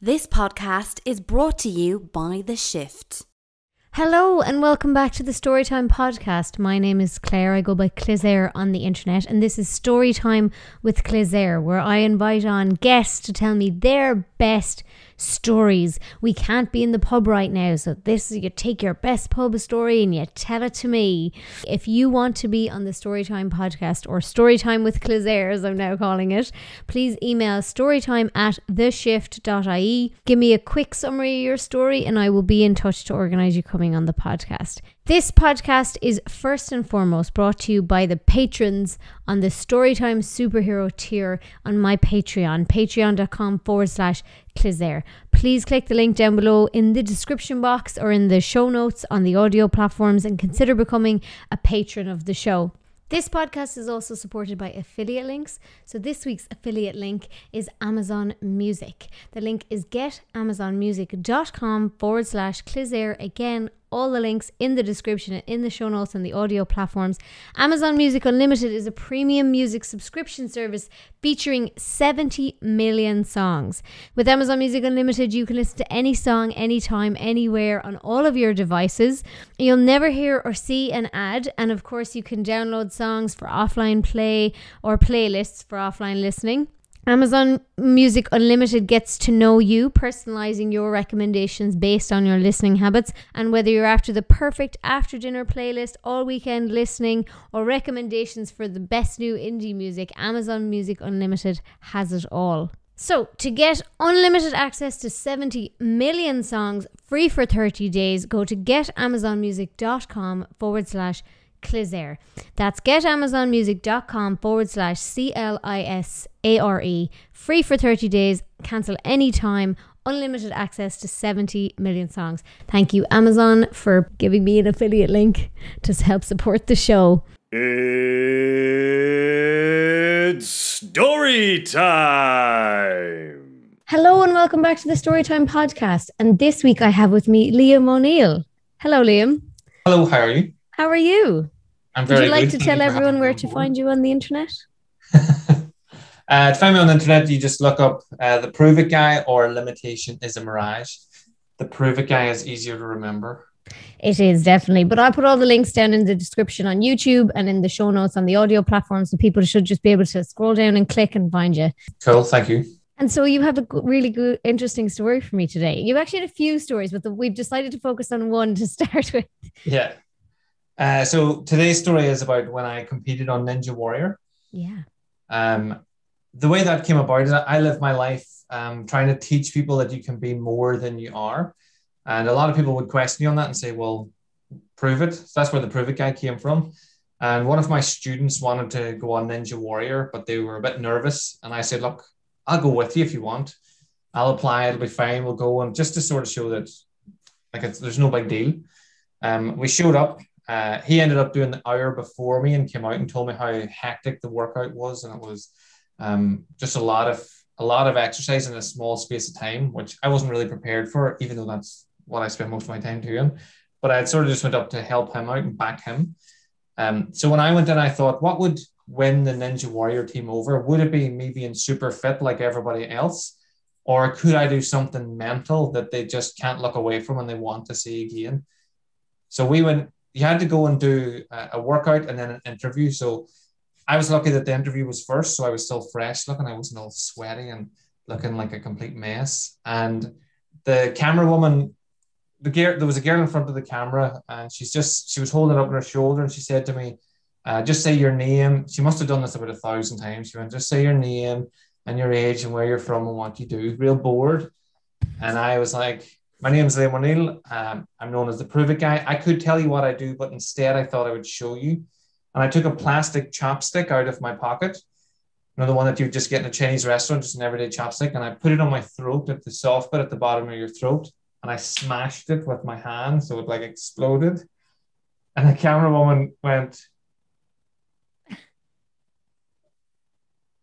This podcast is brought to you by The Shift. Hello and welcome back to the Storytime podcast. My name is Claire. I go by Clisare on the internet, and this is Storytime with Clisare, where I invite on guests to tell me their best stories. We can't be in the pub right now, so this is you take your best pub story and you tell it to me. If you want to be on the Storytime podcast or Storytime with Clisare, as I'm now calling it, please email storytime at theshift.ie. Give me a quick summary of your story, and I will be in touch to organise you coming on the podcast. This podcast is first and foremost brought to you by the patrons on the Storytime Superhero tier on my Patreon, patreon.com forward slash Clisare. Please click the link down below in the description box or in the show notes on the audio platforms and consider becoming a patron of the show. This podcast is also supported by affiliate links. So this week's affiliate link is Amazon Music. The link is getamazonmusic.com forward slash Clisare. Again, all the links in the description and in the show notes and the audio platforms. Amazon Music Unlimited is a premium music subscription service featuring 70 million songs. With Amazon Music Unlimited, you can listen to any song, anytime, anywhere on all of your devices. You'll never hear or see an ad, and of course, you can download songs for offline play or playlists for offline listening. Amazon Music Unlimited gets to know you, personalizing your recommendations based on your listening habits. And whether you're after the perfect after dinner playlist, all weekend listening, or recommendations for the best new indie music, Amazon Music Unlimited has it all. So, to get unlimited access to 70 million songs free for 30 days, go to getamazonmusic.com forward slash Clisare. That's getamazonmusic.com forward slash C L I S A R E. Free for 30 days, cancel anytime, unlimited access to 70 million songs. Thank you, Amazon, for giving me an affiliate link to help support the show. It's story time. Hello, and welcome back to the Storytime podcast. And this week I have with me Liam O'Neill. Hello, Liam. Hello, how are you? How are you? I'm very Would you like good. to tell everyone where to find you on the internet? uh, to find me on the internet, you just look up uh, the Prove It Guy or Limitation is a Mirage. The Prove It Guy is easier to remember. It is definitely, but I'll put all the links down in the description on YouTube and in the show notes on the audio platform. So people should just be able to scroll down and click and find you. Cool, thank you. And so you have a really good, interesting story for me today. You've actually had a few stories, but the, we've decided to focus on one to start with. Yeah. Uh, so today's story is about when I competed on Ninja Warrior. Yeah. Um, the way that came about is I live my life um, trying to teach people that you can be more than you are. And a lot of people would question you on that and say, well, prove it. So that's where the prove it guy came from. And one of my students wanted to go on Ninja Warrior, but they were a bit nervous. And I said, look, I'll go with you if you want. I'll apply, it'll be fine. We'll go and just to sort of show that like it's, there's no big deal. Um, we showed up. Uh, he ended up doing the hour before me and came out and told me how hectic the workout was, and it was um, just a lot of a lot of exercise in a small space of time, which I wasn't really prepared for, even though that's what I spent most of my time doing. But I sort of just went up to help him out and back him. Um, so when I went in, I thought, what would win the Ninja Warrior team over? Would it be me being super fit like everybody else? Or could I do something mental that they just can't look away from and they want to see again? So we went, you had to go and do a, workout and then an interview. So I was lucky that the interview was first. So I was still fresh looking. I wasn't all sweaty and looking like a complete mess. And the camera woman, the girl, there was a girl in front of the camera and she's just, she was holding up on her shoulder and she said to me, uh, just say your name. She must have done this about a thousand times. She went, just say your name and your age and where you're from and what you do. Real bored. And I was like, my name's Liam O'Neill. Um, I'm known as the Prove It Guy. I could tell you what I do, but instead I thought I would show you. And I took a plastic chopstick out of my pocket, the one that you just get in a Chinese restaurant, just an everyday chopstick, and I put it on my throat at the soft bit at the bottom of your throat, and I smashed it with my hand, so it like exploded. And the camera woman went,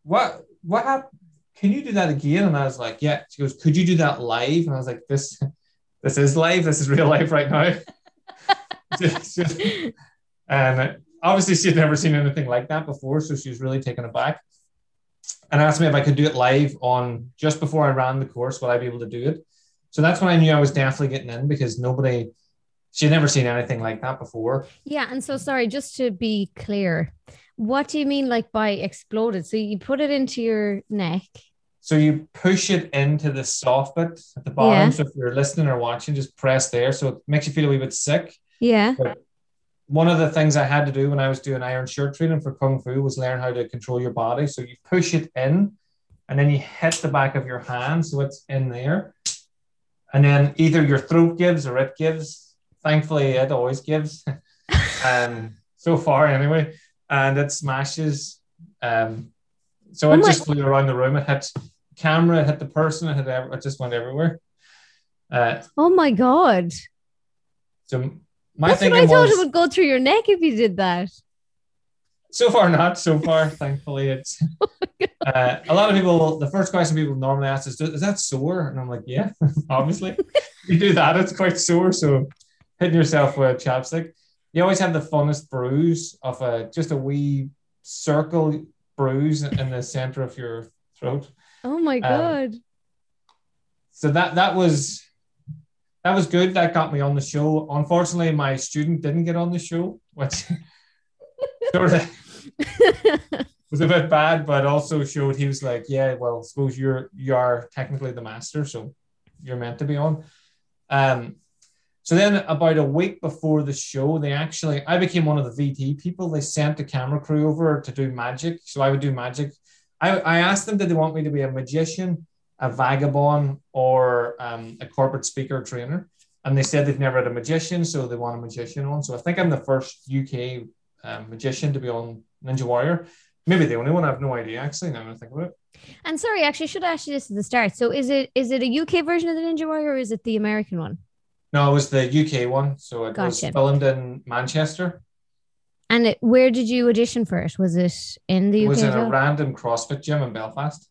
"What? What happened? Can you do that again?" And I was like, "Yeah." She goes, "Could you do that live?" And I was like, "This, this is live. This is real life right now." Just- just- and obviously, she had never seen anything like that before, so she was really taken aback. and asked me if I could do it live on just before I ran the course. Would I be able to do it? So that's when I knew I was definitely getting in because nobody, she'd never seen anything like that before. Yeah, and so sorry, just to be clear, what do you mean like by exploded? So you put it into your neck. So you push it into the soft bit at the bottom. Yeah. So if you're listening or watching, just press there. So it makes you feel a wee bit sick. Yeah. One of the things I had to do when I was doing iron shirt training for Kung Fu was learn how to control your body. So you push it in and then you hit the back of your hand. So it's in there. And then either your throat gives or it gives. Thankfully, it always gives. um, so far, anyway. And it smashes. Um, so Oh it my- just flew around the room. It hit camera, it hit the person, it hit ev- it just went everywhere. Uh, Oh my god. so my That's what I thought was it would go through your neck if you did that. so far not so far. Thankfully, it's uh, a lot of people. The first question people normally ask is, "Is that sore?" And I'm like, "Yeah, obviously." you do that, it's quite sore. So hitting yourself with a chapstick. You always have the funnest bruise of a just a wee circle bruise in the center of your throat. Oh my god. so that that was that was good. That got me on the show. Unfortunately, my student didn't get on the show, which sort of was a bit bad, but also showed he was like, yeah, well, suppose you're you are technically the master, so you're meant to be on. Um, so then about a week before the show, they actually I became one of the VT people. They sent the camera crew over to do magic, so I would do magic. I, I asked them, did they want me to be a magician, a vagabond, or um, a corporate speaker trainer? And they said they've never had a magician, so they want a magician on. So I think I'm the first UK um, magician to be on Ninja Warrior. Maybe the only one. I have no idea actually. Now I think about it. And sorry, actually, I should ask you this at the start. So is it is it a UK version of the Ninja Warrior or is it the American one? No, it was the UK one. So it was filmed in Manchester. And it, where did you audition for it? Was it in the It UK? was in as a random CrossFit gym in Belfast.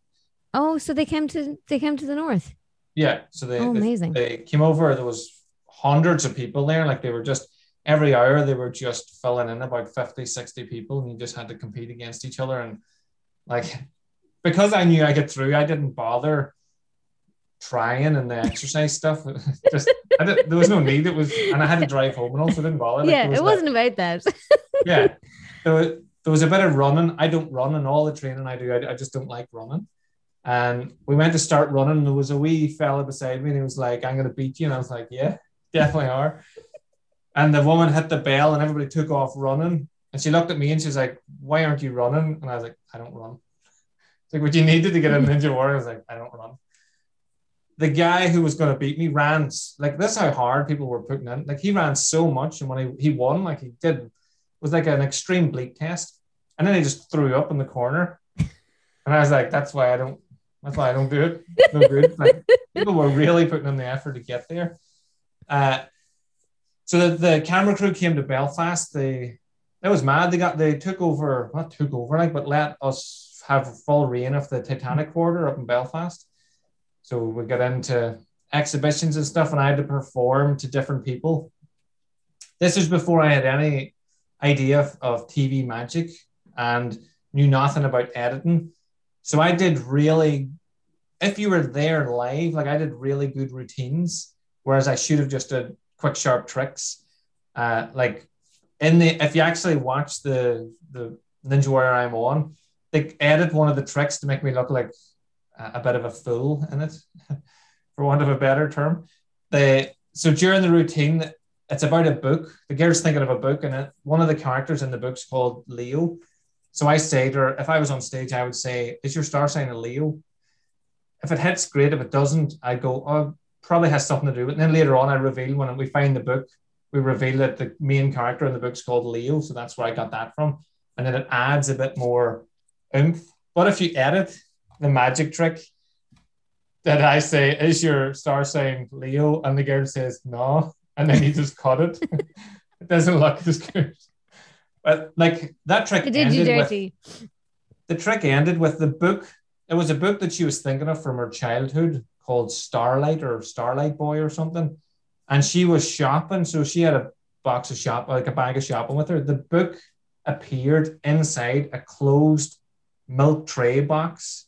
oh, so they came to they came to the north. Yeah. So they, Oh, they- amazing. they came over. There was hundreds of people there. Like they were just every hour they were just filling in about 50, 60 people, and you just had to compete against each other. And like because I knew I get through, I didn't bother trying and the exercise stuff. just there was no need. It was, and I had to drive home and also didn't bother. Like, yeah, was it like- wasn't about that. yeah. There was, there was a bit of running. I don't run and all the training I do. I, I just don't like running. And we went to start running. And there was a wee fella beside me and he was like, I'm going to beat you. And I was like, yeah, definitely are. and the woman hit the bell and everybody took off running. And she looked at me and she was like, why aren't you running? And I was like, I don't run. It's like, what you needed to get a Ninja Warrior? I was like, I don't run. The guy who was going to beat me ran, like, this is how hard people were putting in. Like, he ran so much. And when he, he won, like, he did, it was like an extreme bleep test. And then he just threw up in the corner. And I was like, that's why I don't, that's why I don't do it. It's no good. Like, people were really putting in the effort to get there. Uh, so the, the camera crew came to Belfast. They, that was mad. They got, they took over, not took over, like, but let us have full reign of the Titanic Quarter up in Belfast. So we got into exhibitions and stuff, and I had to perform to different people. This was before I had any idea of, of TV magic and knew nothing about editing. So I did really, if you were there live, like I did really good routines, whereas I should have just did quick, sharp tricks. Uh, like in the, if you actually watch the the Ninja Warrior I'm on, they edit one of the tricks to make me look like a, bit of a fool in it, for want of a better term. They so during the routine, it's about a book. The girl's thinking of a book, and it, one of the characters in the book's called Leo. So I say to her, if I was on stage, I would say, "Is your star sign a Leo?" If it hits, great. If it doesn't, I go, "Oh, probably has something to do with." it. And then later on, I reveal when we find the book, we reveal that the main character in the book's called Leo. So that's where I got that from, and then it adds a bit more oomph. But if you edit the magic trick that I say, "Is your star sign Leo?" and the girl says, "No," and then you just cut it, it doesn't look as good. But like that trick It did you ended with dirty. the trick ended with the book. It was a book that she was thinking of from her childhood called Starlight or Starlight Boy or something. And she was shopping. So she had a box of shop, like a bag of shopping with her. The book appeared inside a closed milk tray box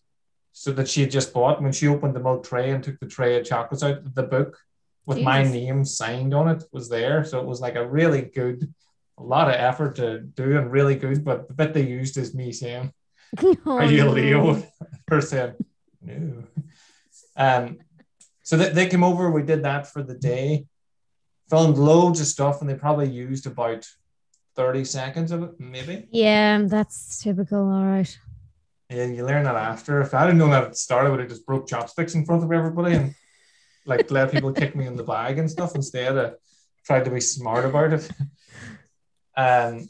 so that she had just bought. When she opened the milk tray and took the tray of chocolates out, the book with my name signed on it was there. So it was like a really good, a lot of effort to do and really good. But the bit they used is me saying, Oh, Are you a no. Leo? Saying, No. Um, so they, they came over, we did that for the day, filmed loads of stuff, and they probably used about 30 seconds of it, maybe. Yeah, that's typical. All right. And you learn that after. If I didn't know that at the start, I would have just broke chopsticks in front of everybody and like let people kick me in the bag and stuff instead of tried to be smart about it. Um,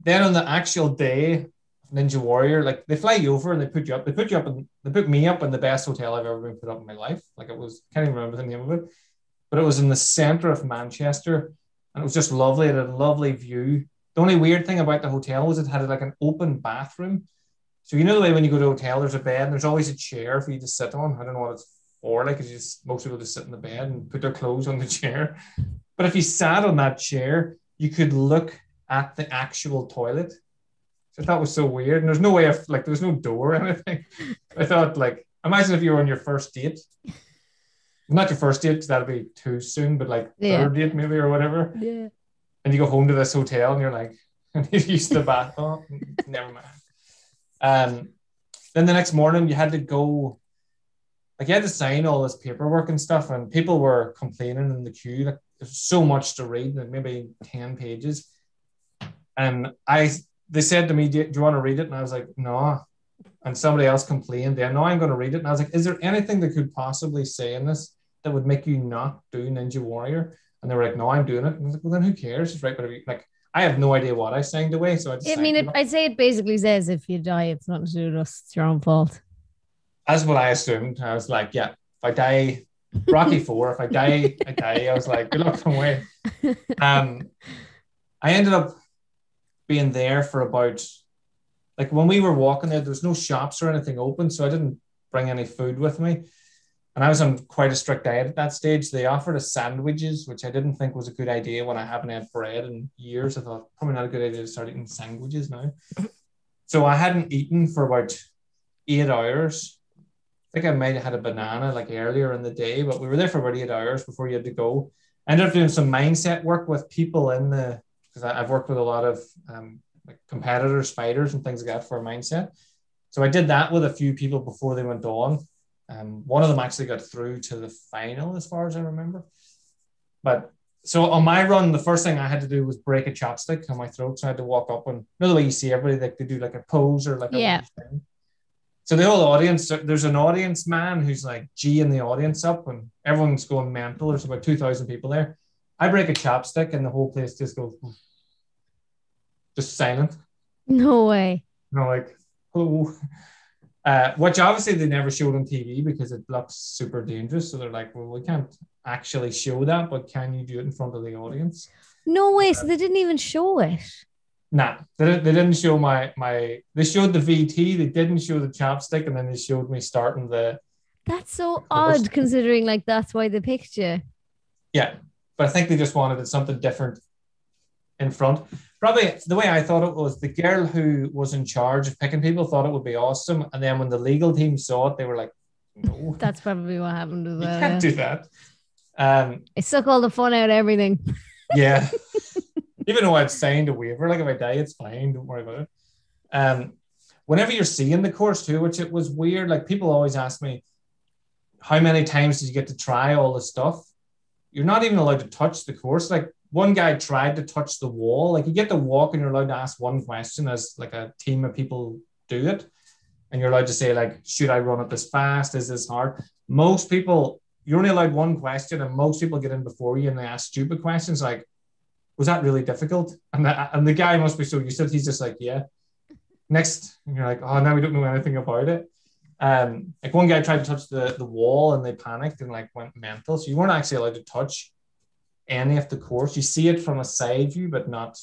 then on the actual day Ninja Warrior, like they fly you over and they put you up. They put you up and they put me up in the best hotel I've ever been put up in my life. Like it was, can't even remember the name of it, but it was in the center of Manchester, and it was just lovely. It had a lovely view. The only weird thing about the hotel was it had like an open bathroom. So you know the way when you go to a hotel, there's a bed and there's always a chair for you to sit on. I don't know what it's for, like you just most people just sit in the bed and put their clothes on the chair. But if you sat on that chair, you could look at the actual toilet. So that was so weird. And there's no way of like there was no door or anything. I thought like imagine if you were on your first date. Not your first date, that'd be too soon, but like Yeah. third date maybe or whatever. Yeah. And you go home to this hotel and you're like, and you use the bath. Oh, never mind. Um, then the next morning you had to go, like you had to sign all this paperwork and stuff, and people were complaining in the queue. Like there's so much to read, like maybe 10 pages. And I they said to me, do you, do you want to read it? And I was like, no. And somebody else complained, then no, I'm going to read it. And I was like, is there anything they could possibly say in this that would make you not do Ninja Warrior? And they were like, no, I'm doing it. And I was like, well, then who cares? Just write whatever you like. I have no idea what I signed away. So I just I mean, it. I'd say it basically says if you die, it's nothing to do with us. It's your own fault. That's what I assumed. I was like, yeah, if I die, Rocky Four, if I die, I die. I was like, good luck from way. Um, I ended up being there for about, like when we were walking there, there was no shops or anything open, so I didn't bring any food with me. And I was on quite a strict diet at that stage. They offered us sandwiches, which I didn't think was a good idea when I haven't had bread in years. I thought probably not a good idea to start eating sandwiches now. So I hadn't eaten for about eight hours. I think I might have had a banana like earlier in the day, but we were there for about eight hours before you had to go. I ended up doing some mindset work with people in the because I've worked with a lot of um, like competitors, fighters, and things like that for a mindset. So I did that with a few people before they went on. Um, one of them actually got through to the final, as far as I remember. But so on my run, the first thing I had to do was break a chopstick on my throat. So I had to walk up and you know the way you see everybody like they do like a pose or like a Yeah. thing. So the whole audience, there's an audience man who's like G in the audience up, and everyone's going mental. There's about two thousand people there. I break a chopstick, and the whole place just goes, just silent. No way. Know, like, oh, uh, which obviously they never showed on TV because it looks super dangerous. So they're like, well, we can't actually show that, but can you do it in front of the audience? No way. So they didn't even show it. Nah, they didn't, they didn't show my my. They showed the VT. They didn't show the chopstick, and then they showed me starting the That's so course. odd considering like that's why they picked you. Yeah, but I think they just wanted something different in front. Probably the way I thought it was the girl who was in charge of picking people thought it would be awesome, and then when the legal team saw it, they were like, "No, That's probably what happened as you can't do that." Um, It suck all the fun out of everything. yeah, even though I'd signed a waiver, like if I die, it's fine. Don't worry about it. Um, whenever you're seeing the course too, which it was weird. Like people always ask me, how many times did you get to try all the stuff? You're not even allowed to touch the course. Like one guy tried to touch the wall. Like you get to walk and you're allowed to ask one question as like a team of people do it. And you're allowed to say, like, should I run it this fast? Is this hard? Most people, you're only allowed one question, and most people get in before you and they ask stupid questions like, was that really difficult? And the, and the guy must be so used to it. He's just like, yeah. Next, and you're like, oh, now we don't know anything about it. Um, like one guy tried to touch the, the wall and they panicked and like went mental. So you weren't actually allowed to touch any of the course. You see it from a side view, but not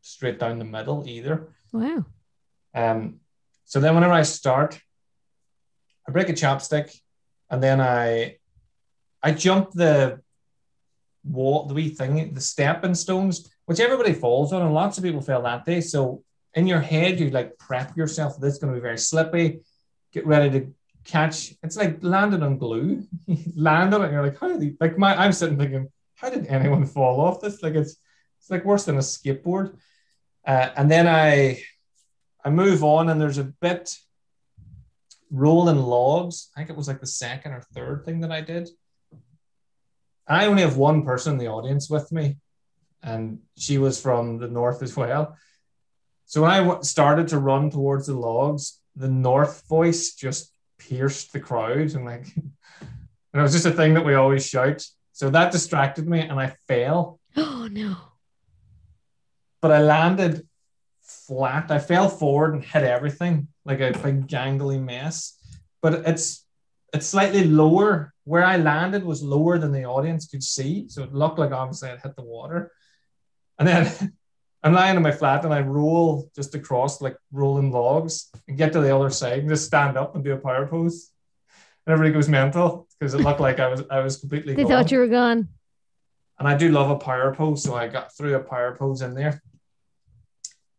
straight down the middle either. Wow. Um, so then whenever I start, I break a chopstick and then I I jump the wall, the wee thing, the stepping stones, which everybody falls on, and lots of people fell that day. So in your head, you like prep yourself. This is going to be very slippy. Get ready to catch. It's like landing on glue. You land on it, and you're like, how like my? I'm sitting thinking, how did anyone fall off this? Like it's it's like worse than a skateboard. Uh, and then I I move on, and there's a bit rolling logs. I think it was like the second or third thing that I did. I only have one person in the audience with me, and she was from the north as well. So when I w- started to run towards the logs, the north voice just pierced the crowd, and like, and it was just a thing that we always shout. So that distracted me, and I fell. Oh no. But I landed flat. I fell forward and hit everything like a big gangly mess. But it's it's slightly lower. Where I landed was lower than the audience could see, so it looked like obviously I'd hit the water. And then I'm lying on my flat and I roll just across like rolling logs and get to the other side and just stand up and do a power pose. And everybody goes mental because it looked like I was I was completely. They gone. thought you were gone. and I do love a power pose, so I got through a power pose in there.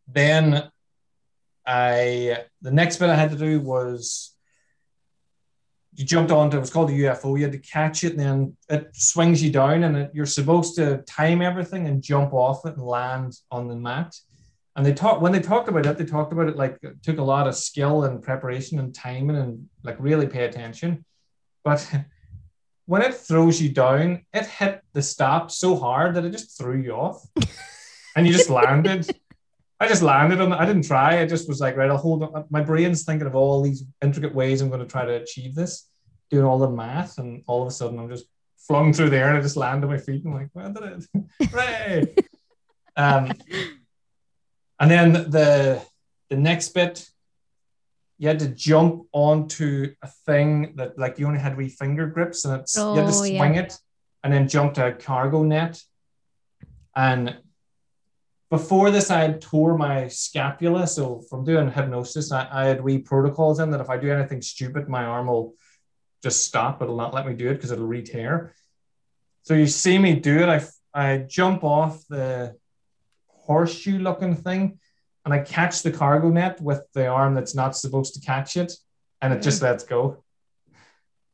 Then I the next bit I had to do was you jumped onto it was called a UFO. You had to catch it, and then it swings you down, and it, you're supposed to time everything and jump off it and land on the mat. And they talked when they talked about it, they talked about it like it took a lot of skill and preparation and timing and like really pay attention. But when it throws you down, it hit the stop so hard that it just threw you off, and you just landed. I just landed on. I didn't try. I just was like, right, I'll hold on. My brain's thinking of all these intricate ways I'm going to try to achieve this, doing all the math, and all of a sudden I'm just flung through the air and I just land on my feet. And I'm like, I did it. Hooray! um, and then the the next bit, you had to jump onto a thing that like you only had wee finger grips, and it's you had to Oh, yeah. swing it, and then jump to a cargo net. And before this, I had tore my scapula. So from doing hypnosis, I, I had wee protocols in that if I do anything stupid, my arm will just stop. It'll not let me do it because it'll re-tear. So you see me do it. I, I jump off the horseshoe looking thing and I catch the cargo net with the arm that's not supposed to catch it and it just lets go.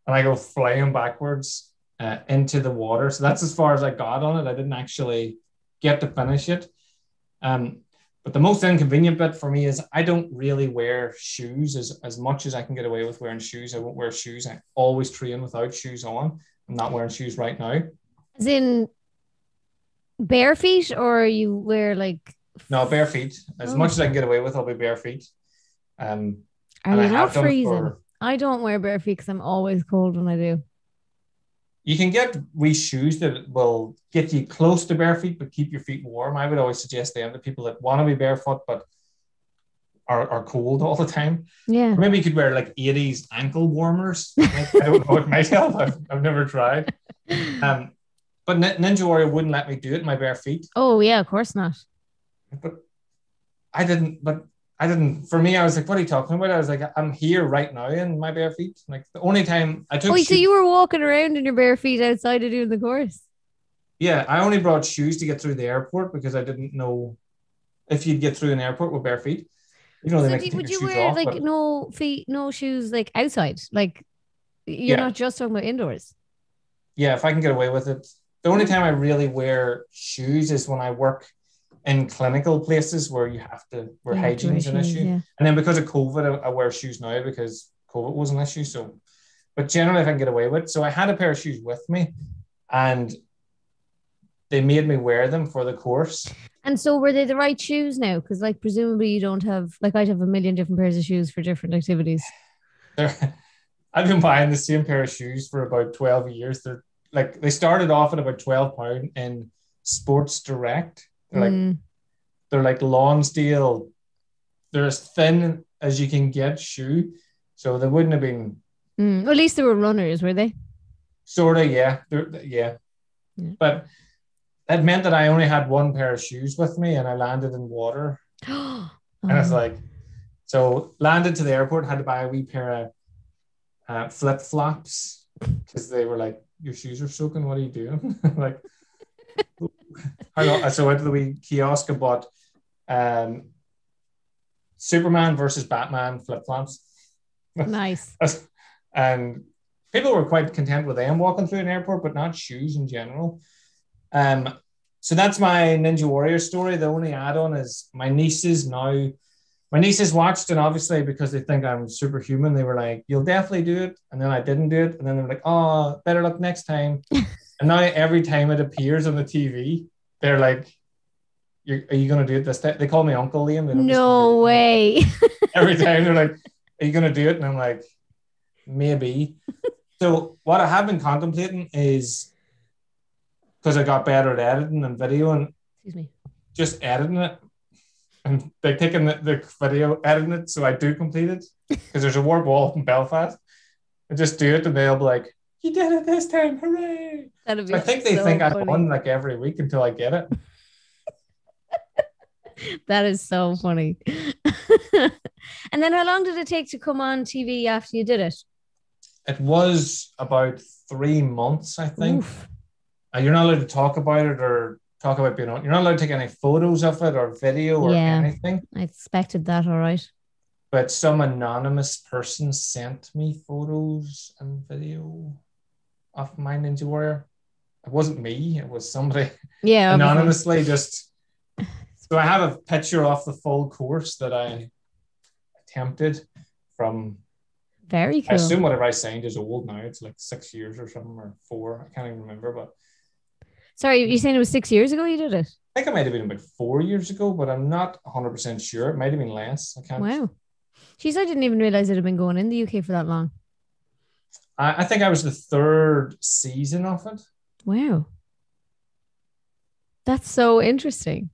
And I go flying backwards uh, into the water. So that's as far as I got on it. I didn't actually get to finish it. Um, but the most inconvenient bit for me is I don't really wear shoes as, as much as I can get away with wearing shoes. I won't wear shoes. I always train without shoes on. I'm not wearing shoes right now. As in bare feet, or you wear like No, bare feet. As Oh. much as I can get away with, I'll be bare feet. Um, are and I you not freezing? for- I don't wear bare feet because I'm always cold when I do. you can get wee shoes that will get you close to bare feet but keep your feet warm. I would always suggest them to people that want to be barefoot but are, are cold all the time. Yeah. Or maybe you could wear like 80s ankle warmers. Like, I don't know, it might help. I've, I've never tried. Um, but Ninja Warrior wouldn't let me do it in my bare feet. Oh yeah, of course not. But I didn't, but I didn't, for me, I was like, what are you talking about? I was like, I'm here right now in my bare feet. Like the only time I took Oh, so you were walking around in your bare feet outside of doing the course? Yeah, I only brought shoes to get through the airport because I didn't know if you'd get through an airport with bare feet. You know, they So make do- you take would you wear off, like but no feet, no shoes, like outside? Like you're Yeah. not just talking about indoors. yeah, if I can get away with it. The only time I really wear shoes is when I work in clinical places where you have to, where to hygiene's an issue. yeah. And then because of COVID, I, I wear shoes now because COVID was an issue. So, but generally, if I can get away with it. So I had a pair of shoes with me and they made me wear them for the course. And so were they the right shoes now? Because like presumably you don't have like I'd have a million different pairs of shoes for different activities. They're, I've been buying the same pair of shoes for about 12 years. They're like, they started off at about 12 pound in Sports Direct. They're like, Mm. they're like Lonsdale. They're as thin as you can get shoe. So they wouldn't have been Mm. Well, at least they were runners, were they? sort of, yeah, they're, yeah. Yeah. But that meant that I only had one pair of shoes with me and I landed in water. oh. And it's like, so landed to the airport, had to buy a wee pair of uh, flip flops because they were like, your shoes are soaking. What are you doing? like, I? So I went to the wee kiosk and bought um, Superman versus Batman flip flops. Nice. and people were quite content with them walking through an airport, but not shoes in general. Um, so that's my Ninja Warrior story. The only add-on is my nieces now. My nieces watched, and obviously because they think I'm superhuman, they were like, "You'll definitely do it," and then I didn't do it, and then they were like, "Oh, better luck next time." and now every time it appears on the TV, they're like, You're, "Are you going to do it this time?" They call me Uncle Liam. They don't just No way. every time they're like, "Are you gonna do it?" And I'm like, "Maybe." so what I have been contemplating is because I got better at editing and video and Excuse me. just editing it, and they're taking the, the video, editing it, so I do complete it because there's a warp wall in Belfast. I just do it, and they'll be like, "You did it this time! Hooray!" That'd be So I think they so think I funny. won like every week until I get it. That is so funny. and then how long did it take to come on TV after you did it? It was about three months, I think. Oof. Uh, you're not allowed to talk about it or talk about being on. You're not allowed to take any photos of it or video or Yeah. anything. I expected that, all right. But some anonymous person sent me photos and video of my Ninja Warrior. It wasn't me. It was somebody Yeah. obviously. anonymously. Just so I have a picture of the full course that I attempted from. Very cool. I assume whatever I signed is old now. It's like six years or something or four. I can't even remember, but. Sorry, you're saying it was six years ago you did it? I think it might have been about four years ago, but I'm not 100% sure. It might have been less. I can't. Wow. Jeez, I didn't even realize it had been going in the UK for that long. I, I think I was the third season of it. Wow. That's so interesting.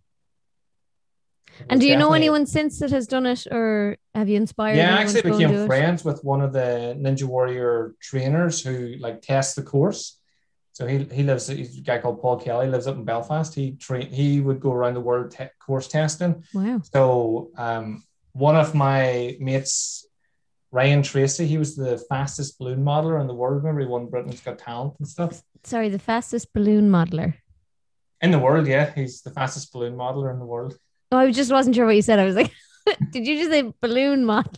And do you know anyone since that has done it or have you inspired Yeah, I actually became friends with one of the Ninja Warrior trainers who like tests the course. So he he lives. He's a guy called Paul Kelly. Lives up in Belfast. He train. He would go around the world te- course testing. Wow. So um, one of my mates, Ryan Tracy, he was the fastest balloon modeler in the world. Remember, he won Britain's Got Talent and stuff. Sorry, the fastest balloon modeler. In the world, yeah, he's the fastest balloon modeler in the world. Oh, I just wasn't sure what you said. I was like, did you just say balloon model?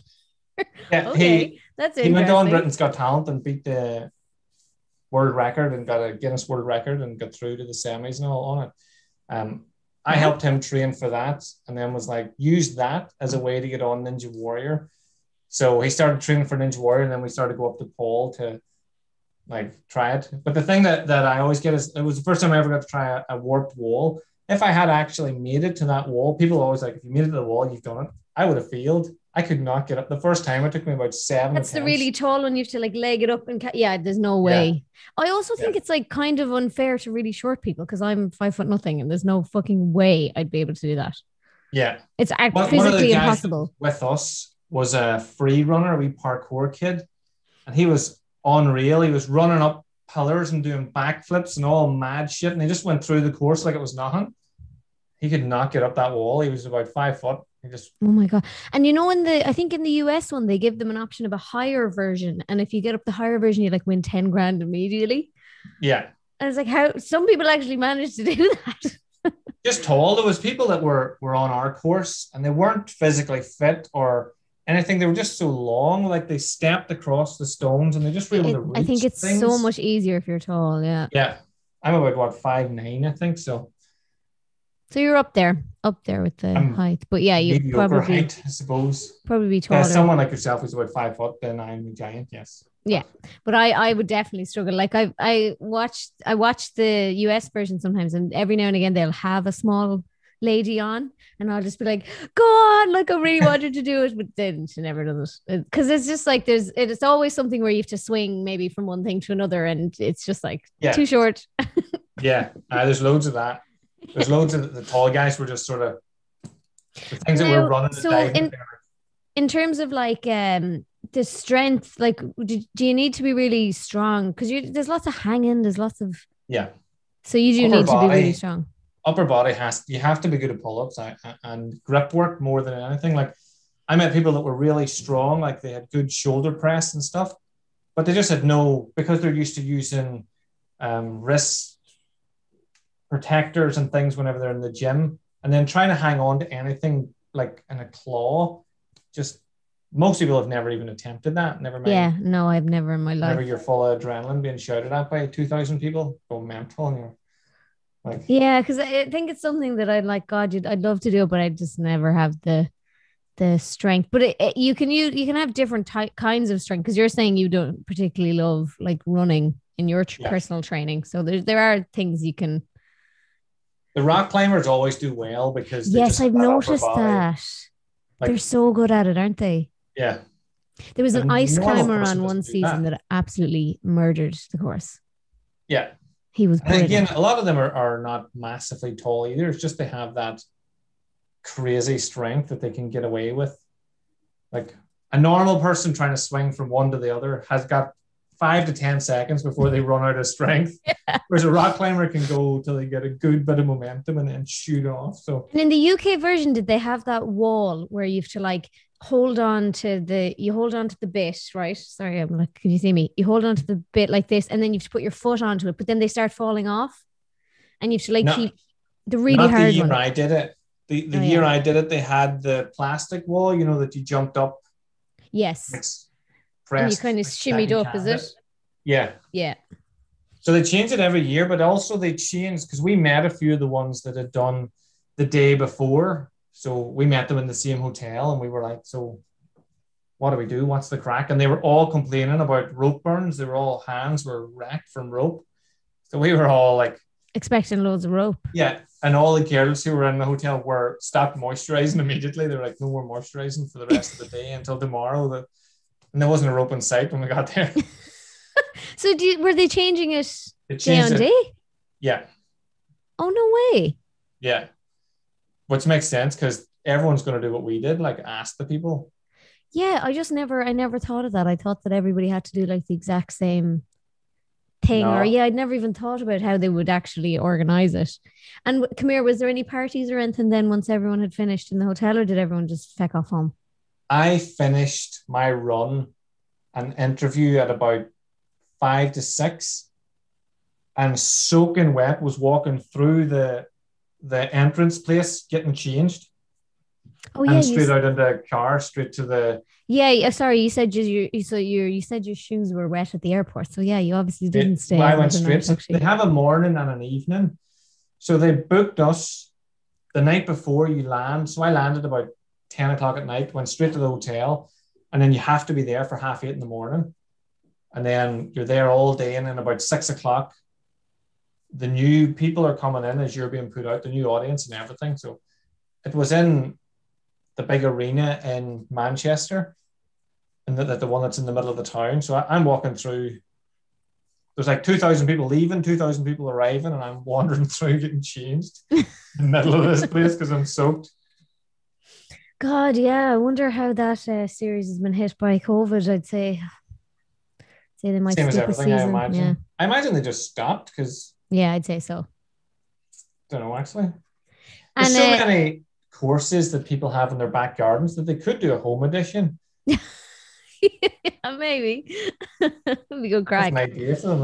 Yeah, Okay, he that's he interesting. went on Britain's Got Talent and beat the world record and got a Guinness World Record and got through to the semis and all on it. Um, I helped him train for that, and then was like, use that as a way to get on Ninja Warrior. So he started training for Ninja Warrior, and then we started to go up to Paul to like try it. But the thing that that I always get is it was the first time I ever got to try a, a warped wall. If I had actually made it to that wall, people always like, if you made it to the wall, you've done it. I would have failed. I could not get up. The first time it took me about seven. That's the really tall one. You have to like leg it up and ca- yeah, there's no way. I also think it's like kind of unfair to really short people because I'm five foot nothing and there's no fucking way I'd be able to do that. yeah. It's act- One, one physically guys impossible. with us was a free runner, a wee parkour kid, and he was unreal. He was running up pillars and doing backflips and all mad shit, and he just went through the course like it was nothing. He could not get up that wall. He was about five foot. Just Oh my god! And you know, in the I think in the US one, they give them an option of a higher version, and if you get up the higher version, you like win ten grand immediately. yeah, And it's like how some people actually manage to do that. just tall. There was people that were were on our course and they weren't physically fit or anything. They were just so long, like they stepped across the stones and they just were able It- to reach I think it's so much easier if you're tall. Yeah. Yeah, I'm about what five nine, I think so. So you're up there, up there with the height. But yeah, you probably height, I suppose. probably be Yeah, taller. someone like yourself who's about five foot, then I'm a giant. Yes. Yeah, but I I would definitely struggle. Like I I watched I watched the US version sometimes, and every now and again they'll have a small lady on, and I'll just be like, "Go on!" Like I really wanted to do it, but then she never does it because it's just like there's it's always something where you have to swing maybe from one thing to another, and it's just like Yeah. too short. Yeah. Uh, there's loads of that. There's loads of the tall guys were just sort of the things that Now, were running. so in- In terms of like um the strength, like do, do you need to be really strong? Because you there's lots of hanging, there's lots of yeah. so you do Upper need to be really strong. Upper body has you have to be good at pull ups and grip work more than anything. Like I met people that were really strong, like they had good shoulder press and stuff, but they just had no because they're used to using um, wrist protectors and things whenever they're in the gym, and then trying to hang on to anything like in a claw just most people have never even attempted that. Never mind. Yeah, no, I've never in my Whenever life. you're full of adrenaline being shouted at by 2,000 people, go mental. And you're like, Yeah, because I think it's something that I'd like. God, you'd, I'd love to do, but I just never have the the strength. But it, it- you can you you can have different ty- kinds of strength. Because you're saying you don't particularly love like running in your tr- Yeah. personal training. So there there are things you can. The rock climbers always do well because Yes, I've that noticed that. Like- They're so good at it, aren't they? Yeah. There was an And ice climber on one season that. absolutely murdered the course. Yeah. He was And again, a lot of them are, are not massively tall either. It's just they have that crazy strength that they can get away with. Like a normal person trying to swing from one to the other has got five to 10 seconds before they run out of strength. Whereas a rock climber can go till they get a good bit of momentum and then shoot off. So, And in the UK version, did they have that wall where you have to like hold on to the you hold on to the bit, right? Sorry, I'm like, can you see me? You hold on to the bit like this, and then you have to put your foot onto it, but then they start falling off, and you have to like No, keep the really not the year one. I did it. The, the Oh, year yeah. I did it, they had the plastic wall, you know, that you jumped up. Yes, It's and you kind of shimmied up, is it? Yeah. Yeah. So they change it every year, but also they changed because we met a few of the ones that had done the day before. So we met them in the same hotel and we were like, so what do we do? What's the crack? And they were all complaining about rope burns. They were all hands were wrecked from rope. So we were all like, Expecting loads of rope. yeah. And all the girls who were in the hotel were stopped moisturizing immediately. They were like, no more moisturizing for the rest of the day until tomorrow. The, and there wasn't a rope in sight when we got there. So do you, were they changing it day on it. day? Yeah. Oh no way! Yeah. Which makes sense because everyone's going to do what we did, like ask the people. Yeah, I just never, I never thought of that. I thought that everybody had to do like the exact same thing, No. or yeah, I'd never even thought about how they would actually organize it. And come here, was there any parties or anything then once everyone had finished in the hotel, or did everyone just feck off home? I finished my run an interview at about five to six and soaking wet was walking through the the entrance place getting changed Oh yeah, and straight out into a car straight to the yeah. Sorry, you said you, you so you you said your shoes were wet at the airport. So yeah, you obviously didn't stay. Well, I went straight. So they have a morning and an evening. So they booked us the night before you land. So I landed about 10 o'clock at night, went straight to the hotel, and then you have to be there for half eight in the morning. And then you're there all day, and then about six o'clock, the new people are coming in as you're being put out, the new audience and everything. So it was in the big arena in Manchester, and the, the one that's in the middle of the town. So I, I'm walking through there's like 2,000 people leaving, 2,000 people arriving, and I'm wandering through getting changed in the middle of this place because I'm soaked. God, yeah. I wonder how that uh, series has been hit by COVID. I'd say, say they might Same as skip a everything, I season. imagine. Yeah, I imagine they just stopped because, yeah, I'd say so. don't know, actually. And There's so uh, many courses that people have in their back gardens that they could do a home edition. yeah, maybe That'd be good That's crack. an idea for.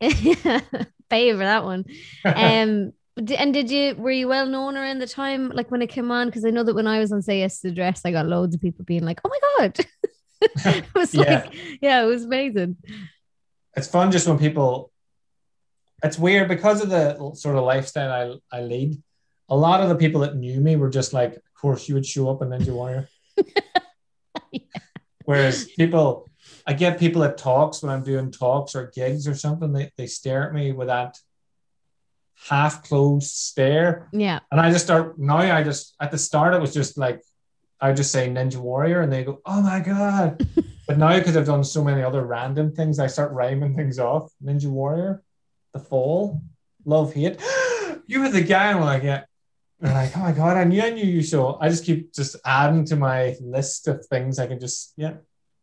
Pay for that one. Um, and did you were you well known around the time like when it came on? Because I know that when I was on Say Yes to the Dress, I got loads of people being like, "Oh my god!" it was Yeah. like, yeah, it was amazing. it's fun just when people, it's weird because of the sort of lifestyle I, I lead. A lot of the people that knew me were just like, of course, you would show up in Ninja Warrior. Whereas people, I get people at talks when I'm doing talks or gigs or something, they, they stare at me with that half closed stare. Yeah, And I just start, now I just, at the start, it was just like, I just say Ninja Warrior and they go, oh my God. but now, because I've done so many other random things, I start rhyming things off. Ninja Warrior, The Fall, Love Hate. you were the guy. I'm like, yeah. They're like, oh my God, I knew I knew you. So I just keep just adding to my list of things I can just, yeah,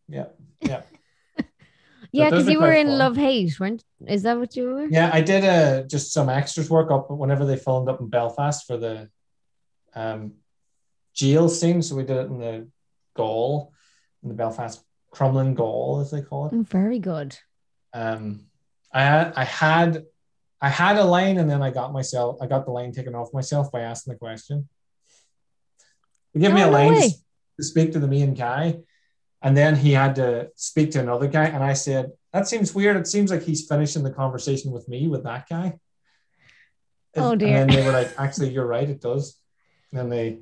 yeah, yeah. Yeah, because you were in fun. Love Hate, weren't? Is that what you were? Yeah, I did uh, just some extras work up whenever they filmed up in Belfast for the um, jail scene. So we did it in the Gaol, in the Belfast Crumlin Gaol, as they call it. Oh, very good. Um, I had, I had, I had a line, and then I got myself, I got the line taken off myself by asking the question. They give me Oh, a no line. Just, to speak to the main guy, and then he had to speak to another guy. And I said, "That seems weird. It seems like he's finishing the conversation with me with that guy." Oh, dear. And then they were like, "Actually, you're right. It does." And then they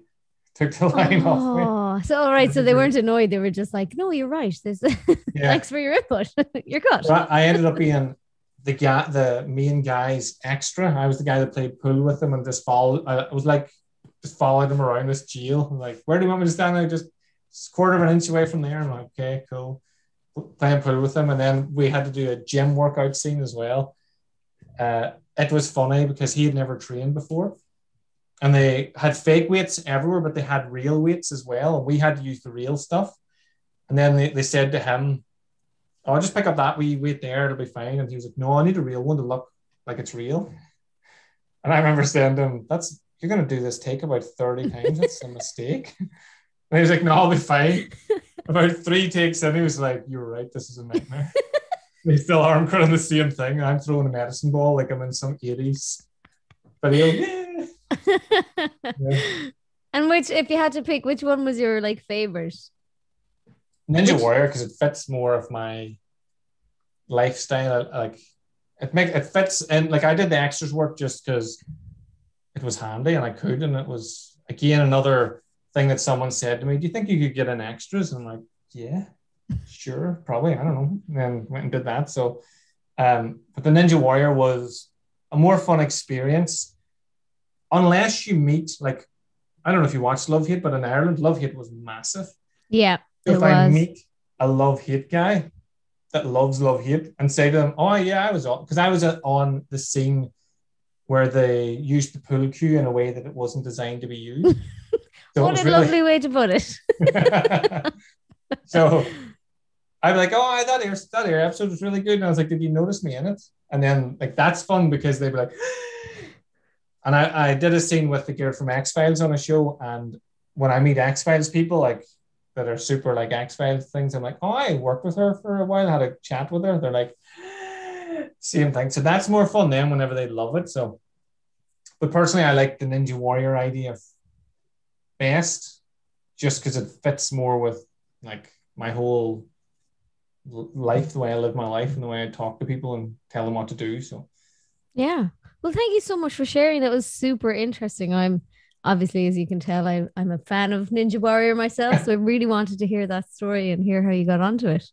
took the line off me. Oh, so all right. So they weren't annoyed. They were just like, "No, you're right. This, Yeah. thanks for your input. you're good." So I, ended up being the guy, the main guy's extra. I was the guy that played pool with him and just followed. I I was like, just followed him around this jail. I'm like, where do you want me to stand? I just just quarter of an inch away from there. I'm like, okay, cool. Playing pool with him, and then we had to do a gym workout scene as well. Uh, it was funny because he had never trained before, and they had fake weights everywhere, but they had real weights as well, and we had to use the real stuff. And then they, they said to him, oh, just pick up that wee weight there, it'll be fine. And he was like, no, I need a real one to look like it's real. And I remember saying to him, that's, you're going to do this take about 30 times. That's a mistake. And he was like, no, I'll be fine. about three takes in, he was like, you're right, this is a nightmare. He's still arm cutting the same thing. I'm throwing a medicine ball like I'm in some 80s video. Yeah. Yeah. and which, if you had to pick, which one was your like favorite? Ninja Warrior because it fits more of my lifestyle. Uh, like it make it fits and like I did the extras work just because it was handy and I could, and it was again another thing that someone said to me. Do you think you could get an extras? And I'm like, yeah, sure, probably. I don't know. And then went and did that. So, um, but the Ninja Warrior was a more fun experience, unless you meet like I don't know if you watched Love Hate, but in Ireland, Love Hate was massive Yeah, if It I meet a love hate guy that loves love hate and say to them, "Oh yeah, I was on," because I was uh, on the scene where they used the pool cue in a way that it wasn't designed to be used. So what a was lovely way to put it. so I'm like, "Oh, I thought your that your episode was really good," and I was like, "Did you notice me in it?" And then like that's fun because they were like, and I I did a scene with the girl from X Files on a show, and when I meet X Files people like that are super like X Files things, I'm like, oh, I worked with her for a while, had a chat with her. They're like, same thing. So that's more fun then whenever they love it. So, but personally, I like the Ninja Warrior idea best, just because it fits more with like my whole life, the way I live my life, and the way I talk to people and tell them what to do. So, Yeah. Well, thank you so much for sharing. That was super interesting. I'm obviously, as you can tell, I, I'm a fan of Ninja Warrior myself. So I really wanted to hear that story and hear how you got onto it.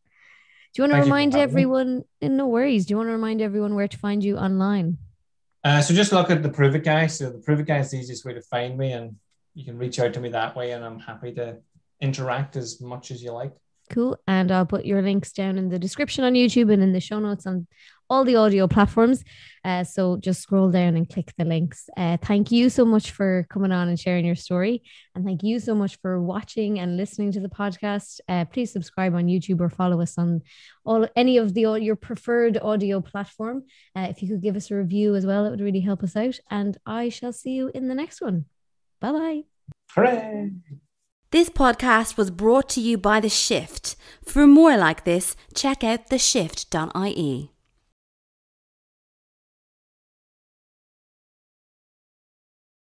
Do you want to Thank remind everyone, eh, no worries, do you want to remind everyone where to find you online? Uh, so just look at the Prove It Guy. So the Prove It Guy is the easiest way to find me, and you can reach out to me that way, and I'm happy to interact as much as you like. Cool. And I'll put your links down in the description on YouTube and in the show notes on all the audio platforms. Uh, so just scroll down and click the links. Uh, thank you so much for coming on and sharing your story. And thank you so much for watching and listening to the podcast. Uh, please subscribe on YouTube or follow us on all any of the your preferred audio platform. Uh, if you could give us a review as well, it would really help us out. And I shall see you in the next one. Bye bye. Hooray! This podcast was brought to you by The Shift. For more like this, check out theshift.ie.